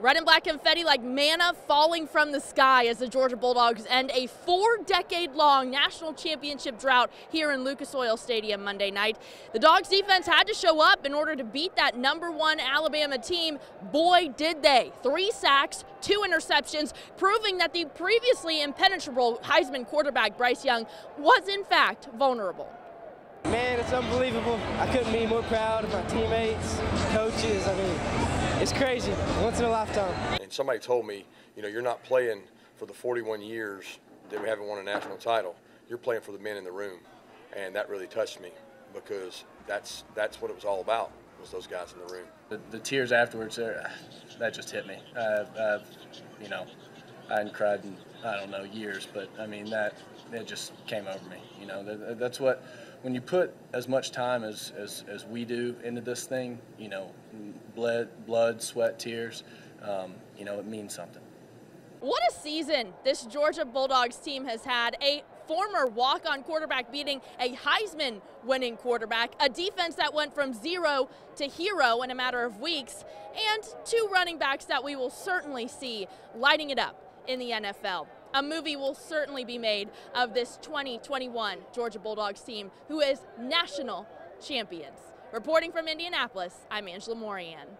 Red and black confetti like manna falling from the sky as the Georgia Bulldogs end a four decade long national championship drought here in Lucas Oil Stadium Monday night. The Dogs defense had to show up in order to beat that number one Alabama team. Boy, did they. Three sacks, two interceptions, proving that the previously impenetrable Heisman quarterback Bryce Young was in fact vulnerable. Man, it's unbelievable. I couldn't be more proud of my teammates, coaches. I mean, it's crazy. Once in a lifetime. And somebody told me, you know, you're not playing for the 41 years that we haven't won a national title. You're playing for the men in the room, and that really touched me because that's that's what it was all about. Was those guys in the room. The, the tears afterwards, uh, that just hit me. Uh, uh, you know, I hadn't cried in I don't know years, but I mean that it just came over me. You know, that, that's what when you put as much time as, as, as we do into this thing, you know, blood, blood, sweat, tears, um, you know, it means something. What a season this Georgia Bulldogs team has had. A former walk on quarterback beating a Heisman winning quarterback, a defense that went from zero to hero in a matter of weeks, and two running backs that we will certainly see lighting it up in the NFL. A movie will certainly be made of this 2021 Georgia Bulldogs team who is national champions. Reporting from Indianapolis, I'm Angela Moryan.